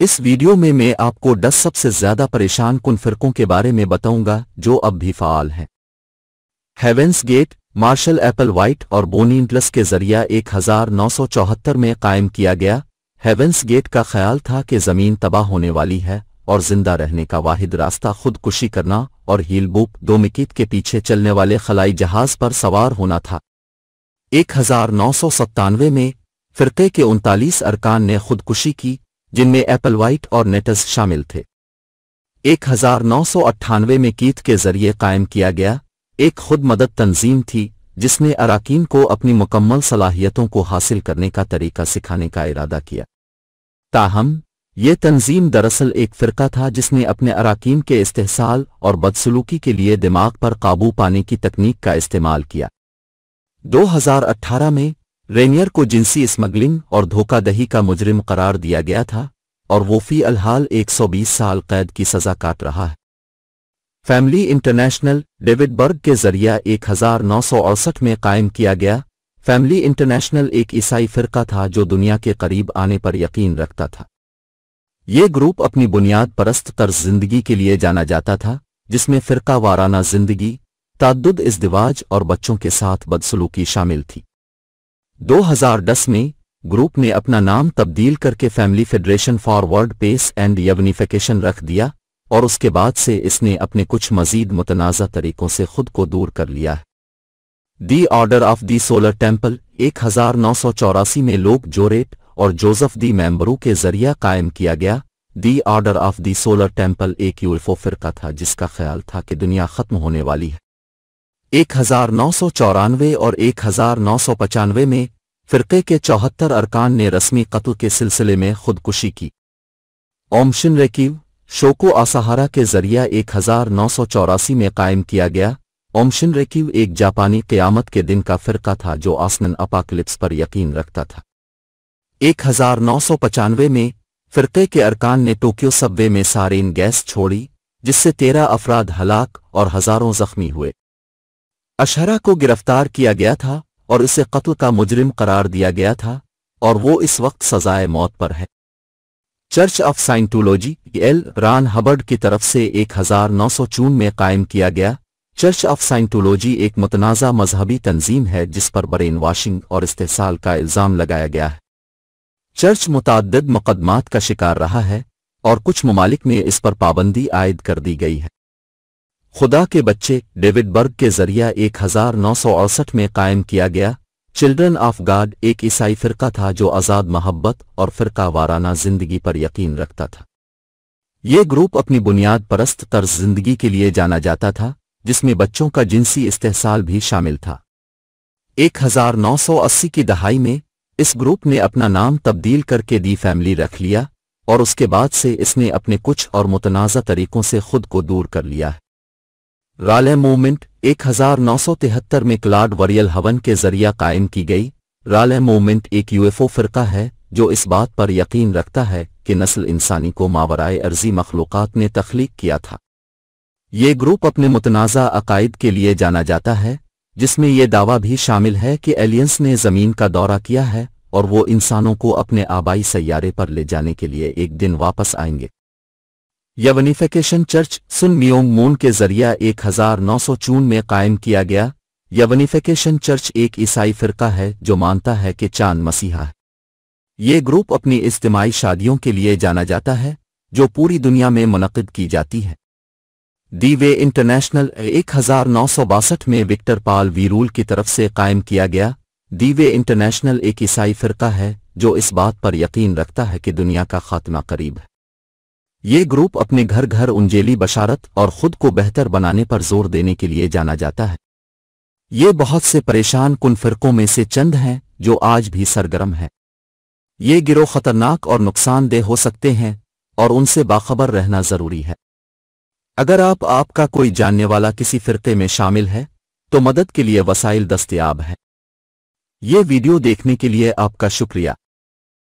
इस वीडियो में मैं आपको 10 सबसे ज़्यादा परेशान कुन फिरकों के बारे में बताऊँगा, जो अब भी फाल हैं। Heaven's Gate Marshall Applewhite और बोनीन प्लस के ज़रिया 1974 में कायम किया गया। हेवेंस गेट का ख्याल था कि ज़मीन तबाह होने वाली है और ज़िंदा रहने का वाहिद रास्ता खुदकुशी करना और हीलबूप दो मिकीत के पीछे चलने वाले खलाई जहाज़ पर सवार होना था। एक हज़ार नौ सौ सत्तानवे में फिरके के उनतालीस अरकान ने खुदकुशी की जिनमें एप्पल वाइट और नेटस शामिल थे। एक हज़ार नौ सौ अट्ठानवे में कीथ के ज़रिए कायम किया गया एक खुद मदद तंजीम थी, जिसने अराकीन को अपनी मुकम्मल सलाहियतों को हासिल करने का तरीका सिखाने का इरादा किया। ताहम, ये तंजीम दरअसल एक फ़िरका था जिसने अपने अराकीन के इस्तेसाल और बदसलूकी के लिए दिमाग पर काबू पाने की तकनीक का इस्तेमाल किया। 2018 में रेनियर को जिनसी स्मगलिंग और धोखादही का मुजरिम करार दिया गया था, और वो फ़ी अलहाल 120 साल कैद की सजा काट रहा है। फैमिली इंटरनेशनल डेविड बर्ग के ज़रिया एक हज़ार नौ सौ अड़सठ में कायम किया गया। फैमिली इंटरनेशनल एक ईसाई फिरका था जो दुनिया के करीब आने पर यकीन रखता था। ये ग्रुप अपनी बुनियाद परस्त तर्ज ज़िंदगी के लिए जाना जाता था, जिसमें फिरका वाराना ज़िंदगी, ताद्दुद इजदिवाज और बच्चों के साथ बदसलूकी शामिल थी। 2010 में, ग्रुप ने अपना नाम तब्दील करके Family Federation for World Peace and Unification रख दिया, और उसके बाद से इसने अपने कुछ मजीद मुतनाज़ा तरीकों से खुद को दूर कर लिया है। The Order of the Solar Temple एक हज़ार नौ सौ चौरासी में लोग जोरेट और जोसफ दी मेंबरों के ज़रिया कायम किया गया। The Order of the Solar Temple एक यूएफओ फिरका था जिसका ख्याल था कि दुनिया खत्म होने वाली है। एक हज़ार नौ सौ चौरानवे और एक हज़ार नौ सौ पचानवे में फिरके के चौहत्तर अरकान ने रस्मी कत्ल के सिलसिले में खुदकुशी की। ओमशिन रेकीव शोको आसहारा के ज़रिया एक हज़ार नौ सौ चौरासी में कायम किया गया। ओमशिन रेकीव एक जापानी क़यामत के दिन का फिरका था जो आसनन अपाकलिप्स पर यकीन रखता था। एक हज़ार नौ सौ पचानवे में फिरके के अरकान ने टोक्यो सबवे में सारेन गैस छोड़ी, जिससे तेरह अफराद हलाक और हज़ारों जख्मी हुए। अशहरा को गिरफ़्तार किया गया था और इसे कत्ल का मुजरिम करार दिया गया था और वो इस वक्त सजाए मौत पर है। Church of Scientology, L. Ron Hubbard की तरफ़ से एक हज़ार नौ सौ चून में कायम किया गया। चर्च ऑफ़ साइंटोलॉजी एक मुतनाज़ा मजहबी तंजीम है जिस पर ब्रेन वाशिंग और इस्तेसाल का इल्ज़ाम लगाया गया है। चर्च मुतद मुकदमात का शिकार रहा है और कुछ ममालिक में इस पर पाबंदी आयद कर दी गई है। खुदा के बच्चे डेविड बर्ग के ज़रिया एक हज़ार नौ सौ अड़सठ में कायम किया गया। चिल्ड्रन ऑफ़ गाड एक ईसाई फिरका था जो आज़ाद मोहब्बत और फिरका वाराना ज़िंदगी पर यकीन रखता था। ये ग्रुप अपनी बुनियाद परस्त तर्ज ज़िंदगी के लिए जाना जाता था, जिसमें बच्चों का जिनसी इस्तेसाल भी शामिल था। एक हज़ार नौ सौ अस्सी की दहाई में इस ग्रुप ने अपना नाम तब्दील करके दी फैमिली रख लिया और उसके बाद से इसने अपने कुछ और मुतनाज़ा तरीकों से खुद को दूर कर लिया। है राले मूवमेंट एक हज़ार नौ सौ तिहत्तर में क्लाड वरियल हवन के ज़रिया कायम की गई। राले मूवमेंट एक यूएफओ फिरका है, जो इस बात पर यकीन रखता है कि नस्ल इंसानी को मावराए अर्जी मखलूक़ात ने तख्लीक किया था। ये ग्रुप अपने मुतनाज़ा अकायद के लिए जाना जाता है, जिसमें यह दावा भी शामिल है कि एलियंस ने ज़मीन का दौरा किया है और वो इंसानों को अपने आबाई सैारे पर ले जाने के लिए एक दिन वापस आएँगे। यवनिफिकेशन चर्च सुन मियोंग मून के ज़रिया एक हज़ार नौ सौ चून में कायम किया गया। यवनिफिकेशन चर्च एक ईसाई फिरका है जो मानता है कि चाँद मसीहा है। ये ग्रुप अपनी इज्तमाही शादियों के लिए जाना जाता है, जो पूरी दुनिया में मुनद की जाती है। दी वे इंटरनेशनल एक हज़ार नौ सौ बासठ में विक्टर पाल वीरूल की तरफ़ से कायम किया गया। दी वे इंटरनेशनल एक ईसाई फिरका है, जो इस बात पर यकीन रखता है कि दुनिया का खात्मा करीब है। ये ग्रुप अपने घर घर उंजेली बशारत और खुद को बेहतर बनाने पर ज़ोर देने के लिए जाना जाता है। ये बहुत से परेशान कुन फिरकों में से चंद हैं, जो आज भी सरगर्म हैं। ये गिरोह खतरनाक और नुकसानदेह हो सकते हैं, और उनसे बाखबर रहना ज़रूरी है। अगर आप आपका कोई जानने वाला किसी फिरके में शामिल है तो मदद के लिए वसाइल दस्तियाब है। ये वीडियो देखने के लिए आपका शुक्रिया।